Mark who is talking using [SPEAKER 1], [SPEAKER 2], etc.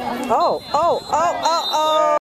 [SPEAKER 1] Oh, oh, oh, oh.